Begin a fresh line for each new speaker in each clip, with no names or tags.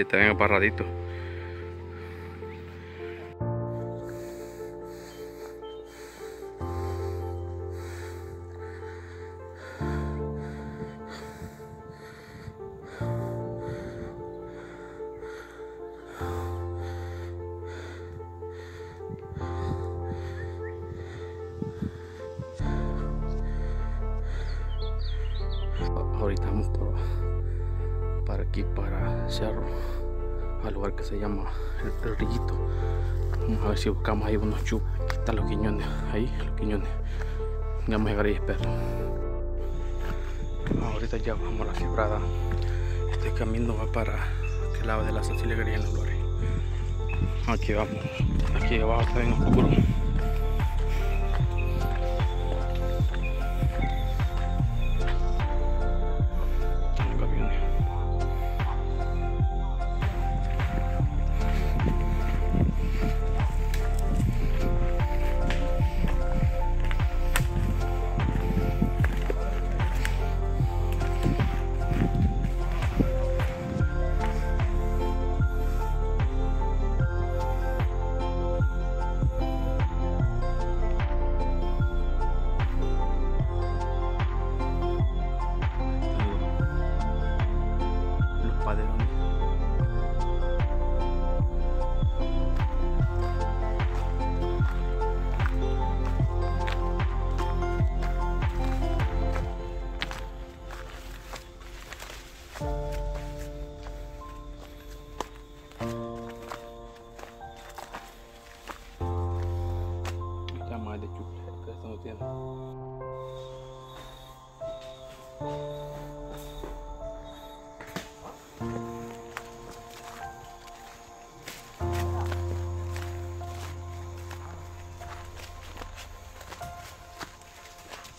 Sí, está bien aquí para cerro al lugar que se llama el, el vamos a ver si buscamos ahí unos chubos aquí están los quiñones ahí los quiñones. Ya vamos a llegar ahí espero ahorita ya vamos la quebrada este camino va para aquel lado de la Cecilia en los Flores aquí vamos. Aquí abajo está bien oscuro los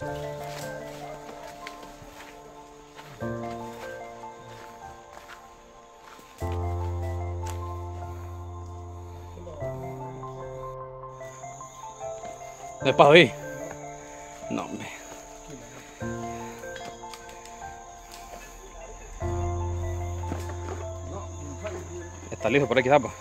¿De ahí? No, hombre. Está listo por aquí, zapa.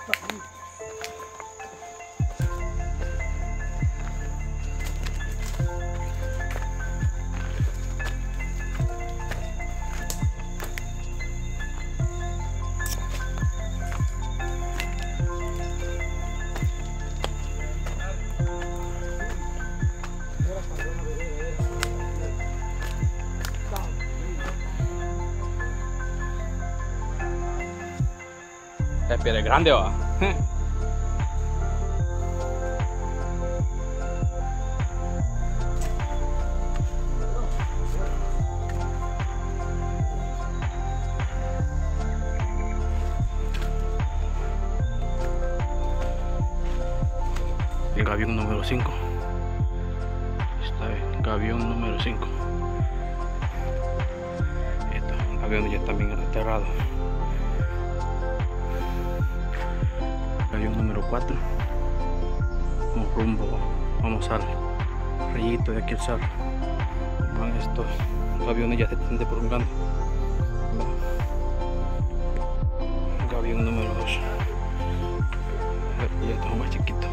El pie es grande, va. El gavión número 5. Está el gavión número 5. Este gavión ya está bien enterrado. Gavión número 4. Vamos rumbo, vamos al rayito de aquí el cerro. Van estos gaviones ya se están desprolongando. Gavión número 2. Ya estamos más chiquitos.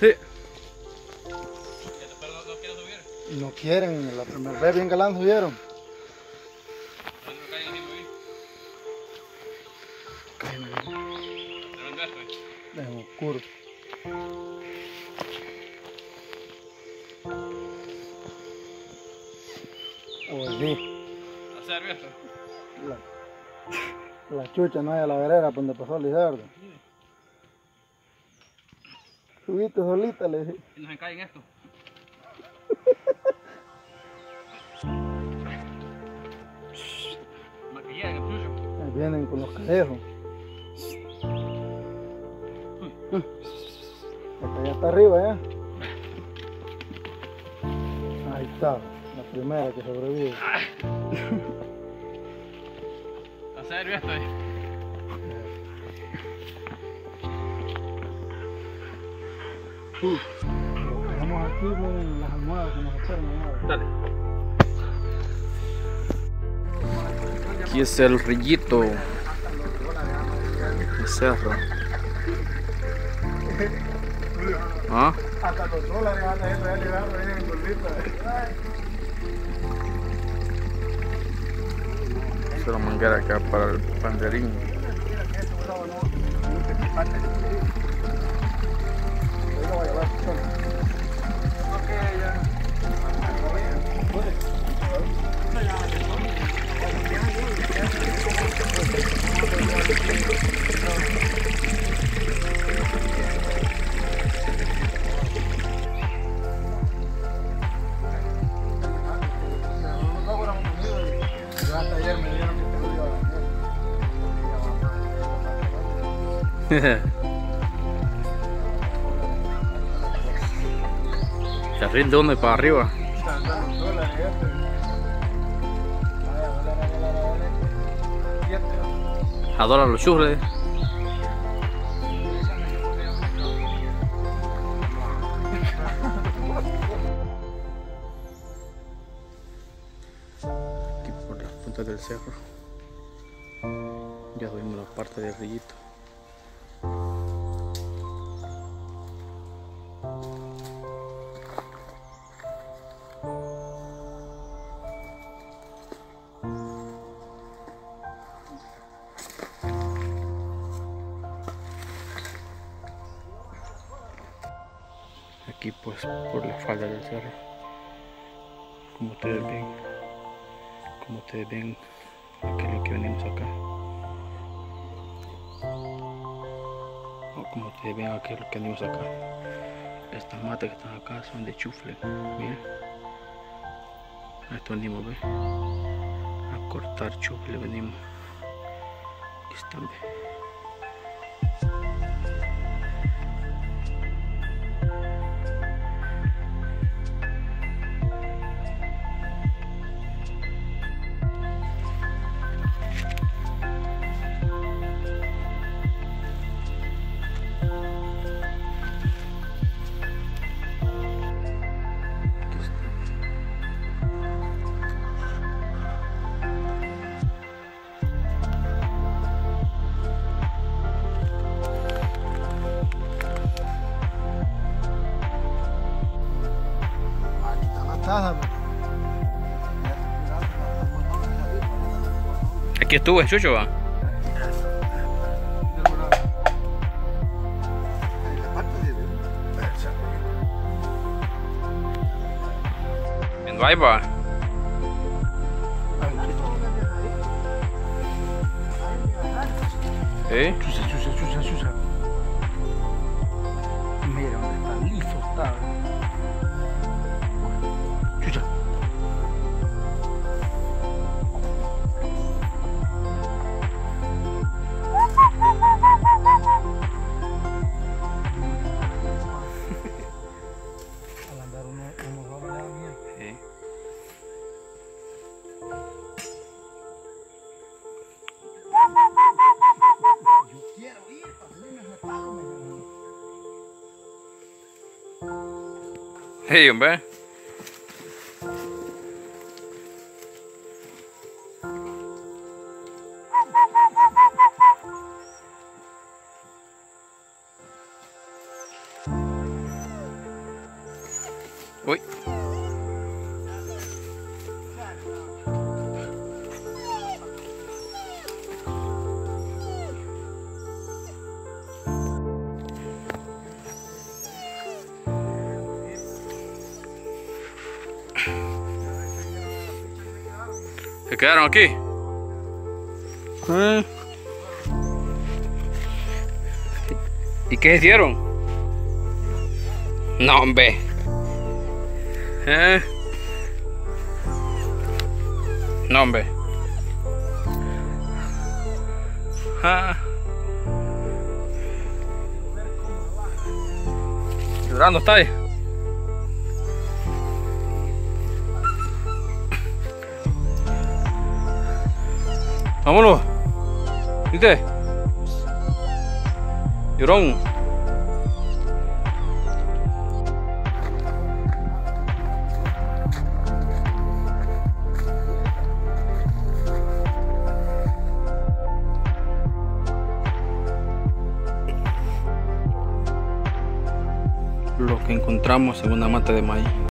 Sí.
No quieren, la primera vez bien galán subieron. En oscuro. Oye, la, la chucha no hay a la vereda donde pasó Lizardo. Subiste solita, le dije.
Y nos encaen esto. Maquillaje.
Ahí vienen con los cadejos. Allá está arriba ya. Ahí está, la primera que sobrevive.
¿A serio esto?
Lo dejamos aquí en las almohadas que nos esperan. ¿no?
Dale. Aquí es el rillito. El cerro. ¿Ah?
Hasta los dólares van a ir a llegar en bolsita.
Se lo manguera acá para el panderín.
Vaya, dólar, dólar, dólar. Siete.
Adora los churres. Aquí por las puntas del cerro. Ya vimos la parte del rillito. Aquí pues por la falda del cerro. Como ustedes ven. Como ustedes ven. Aquí lo que venimos acá. O como ustedes ven aquí lo que venimos acá. Estas matas que están acá son de chufle. Miren. Esto venimos, ve. A cortar chufle venimos. Están. Aquí.
Aquí
estuve, Chucho, va. En va. ¿Eh? Hey, hombre. ¿Se quedaron aquí? ¿Eh? ¿Y qué hicieron? No, hombre. ¿Eh? No, hombre. Ah. Llorando está ahí. vámonos. ¿Viste? Llorón. Lo que encontramos en una mata de maíz.